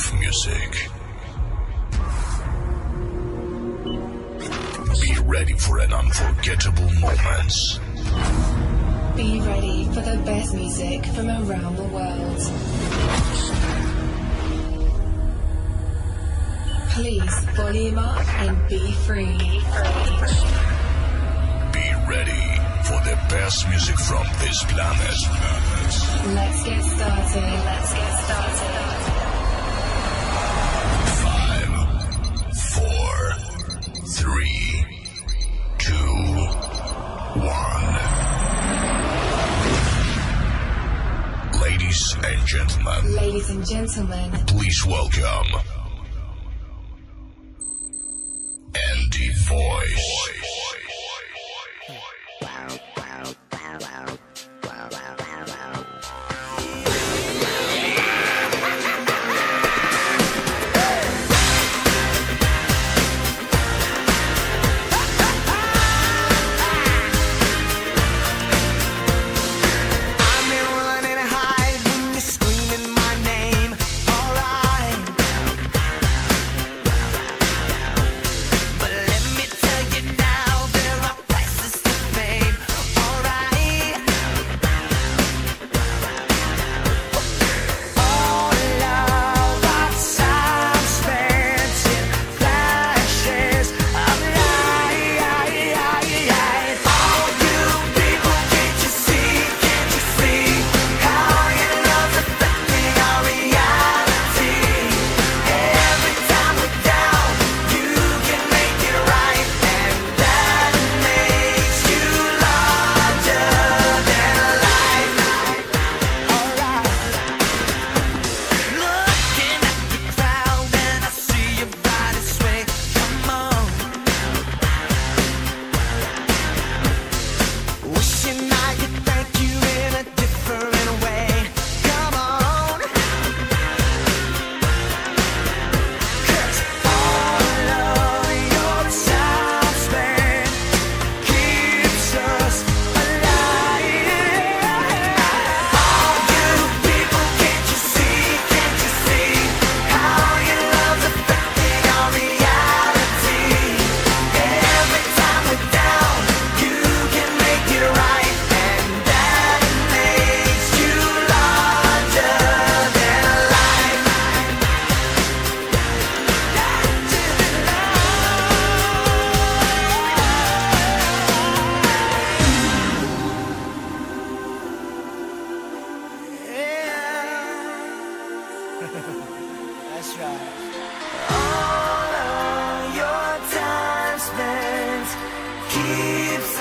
of music. Be ready for an unforgettable moments. Be ready for the best music from around the world. Please volume up and be free. Be ready for the best music from this planet. Let's get started. Let's get started. And gentlemen, please welcome That's right. All of your time spent keeps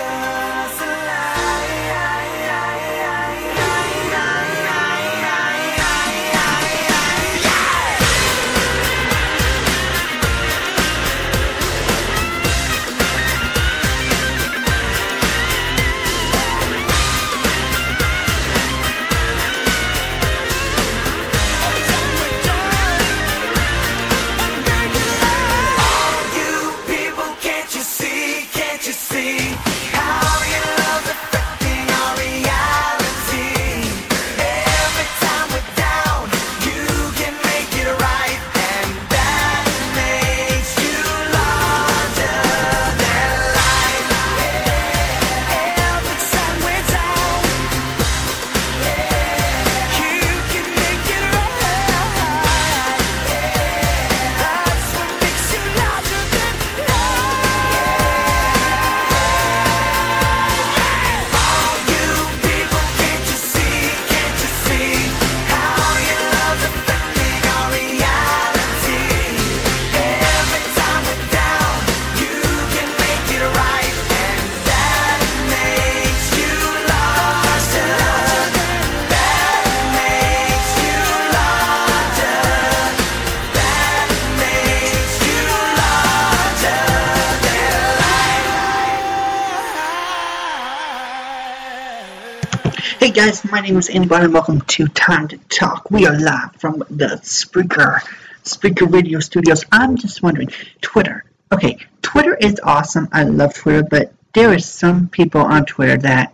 Hey guys, my name is Andy Bong and welcome to Time to Talk. We are live from the Spreaker, Spreaker Radio Studios. I'm just wondering, Twitter. Okay, Twitter is awesome. I love Twitter, but there is some people on Twitter that,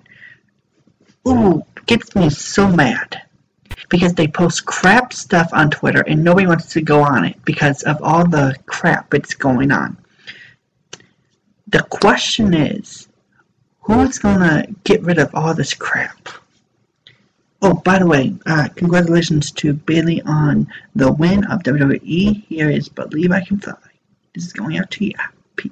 ooh, gets me so mad. because they post crap stuff on Twitter and nobody wants to go on it because of all the crap that's going on. The question is, who's gonna get rid of all this crap? Oh, by the way, uh, congratulations to Bayley on the win of WWE. Here is Believe I Can Fly. This is going out to you. Pete.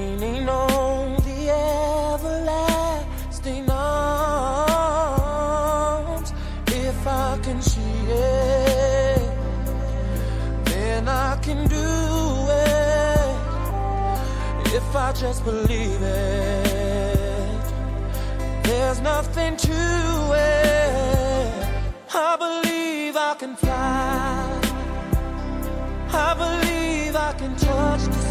If I just believe it, there's nothing to it. I believe I can fly. I believe I can touch the